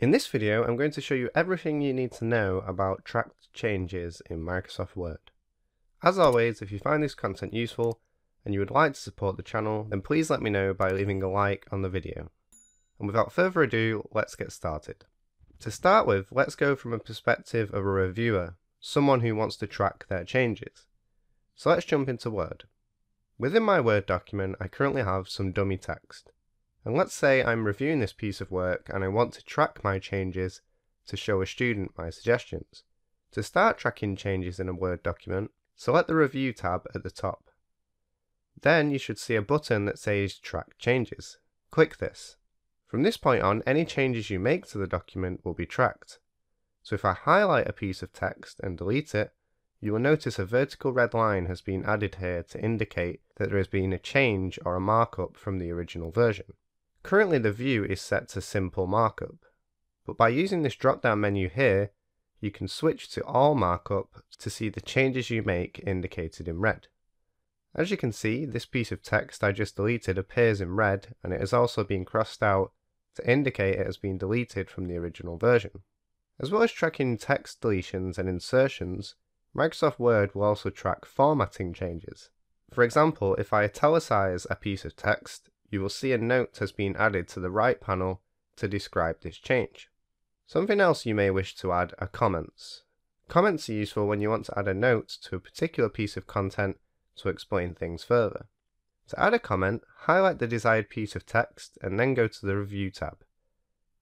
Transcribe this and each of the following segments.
In this video, I'm going to show you everything you need to know about tracked changes in Microsoft Word. As always, if you find this content useful and you would like to support the channel, then please let me know by leaving a like on the video. And without further ado, let's get started. To start with, let's go from a perspective of a reviewer, someone who wants to track their changes. So let's jump into Word. Within my Word document, I currently have some dummy text. And let's say I'm reviewing this piece of work and I want to track my changes to show a student my suggestions. To start tracking changes in a Word document, select the Review tab at the top. Then you should see a button that says Track Changes. Click this. From this point on, any changes you make to the document will be tracked. So if I highlight a piece of text and delete it, you will notice a vertical red line has been added here to indicate that there has been a change or a markup from the original version. Currently the view is set to simple markup, but by using this drop down menu here, you can switch to all markup to see the changes you make indicated in red. As you can see, this piece of text I just deleted appears in red and it has also been crossed out to indicate it has been deleted from the original version. As well as tracking text deletions and insertions, Microsoft Word will also track formatting changes. For example, if I italicize a piece of text, you will see a note has been added to the right panel to describe this change. Something else you may wish to add are comments. Comments are useful when you want to add a note to a particular piece of content to explain things further. To add a comment, highlight the desired piece of text and then go to the Review tab,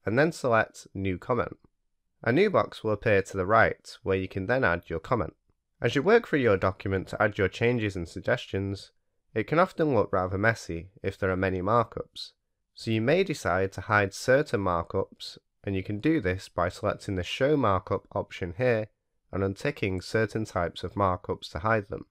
and then select New Comment. A new box will appear to the right where you can then add your comment. As you work through your document to add your changes and suggestions, it can often look rather messy if there are many markups. So you may decide to hide certain markups and you can do this by selecting the Show Markup option here and unticking certain types of markups to hide them.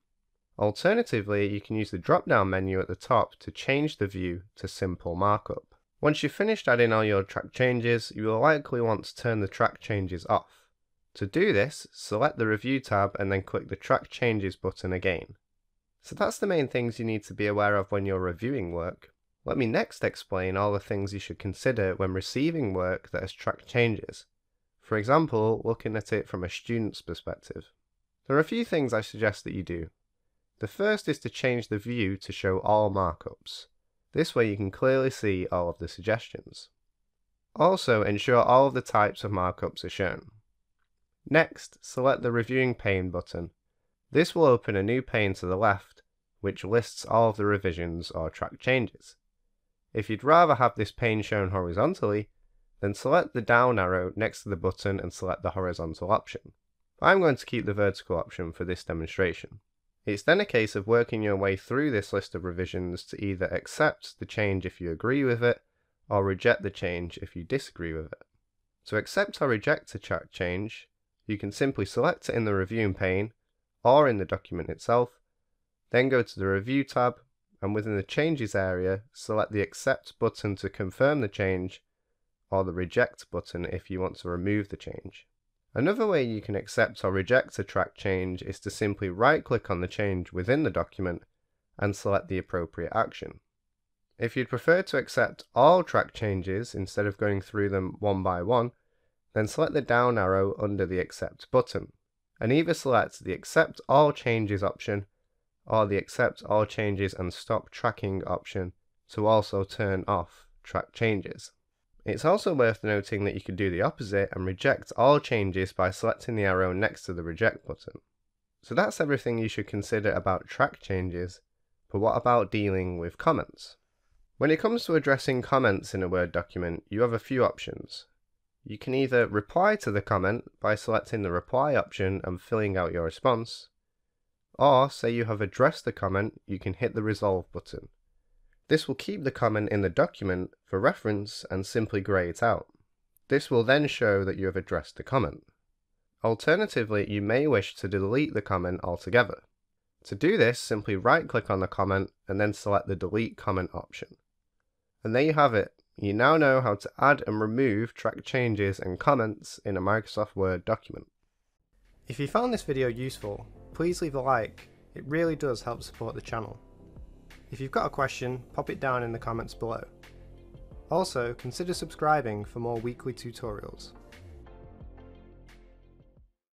Alternatively, you can use the drop-down menu at the top to change the view to Simple Markup. Once you've finished adding all your track changes, you will likely want to turn the track changes off. To do this, select the Review tab and then click the Track Changes button again. So that's the main things you need to be aware of when you're reviewing work. Let me next explain all the things you should consider when receiving work that has track changes. For example, looking at it from a student's perspective. There are a few things I suggest that you do. The first is to change the view to show all markups. This way you can clearly see all of the suggestions. Also, ensure all of the types of markups are shown. Next, select the Reviewing Pane button. This will open a new pane to the left, which lists all of the revisions or track changes. If you'd rather have this pane shown horizontally, then select the down arrow next to the button and select the horizontal option. I'm going to keep the vertical option for this demonstration. It's then a case of working your way through this list of revisions to either accept the change if you agree with it, or reject the change if you disagree with it. To accept or reject a track change, you can simply select it in the reviewing pane, or in the document itself, then go to the Review tab, and within the Changes area, select the Accept button to confirm the change, or the Reject button if you want to remove the change. Another way you can accept or reject a track change is to simply right-click on the change within the document and select the appropriate action. If you'd prefer to accept all track changes instead of going through them one by one, then select the down arrow under the Accept button, and either select the Accept All Changes option or the Accept All Changes and Stop Tracking option to also turn off track changes. It's also worth noting that you could do the opposite and reject all changes by selecting the arrow next to the reject button. So that's everything you should consider about track changes, but what about dealing with comments? When it comes to addressing comments in a Word document, you have a few options. You can either reply to the comment by selecting the reply option and filling out your response, or say you have addressed the comment, you can hit the resolve button. This will keep the comment in the document for reference and simply grey it out. This will then show that you have addressed the comment. Alternatively, you may wish to delete the comment altogether. To do this, simply right click on the comment and then select the delete comment option. And there you have it. You now know how to add and remove track changes and comments in a Microsoft Word document. If you found this video useful, please leave a like. It really does help support the channel. If you've got a question, pop it down in the comments below. Also, consider subscribing for more weekly tutorials.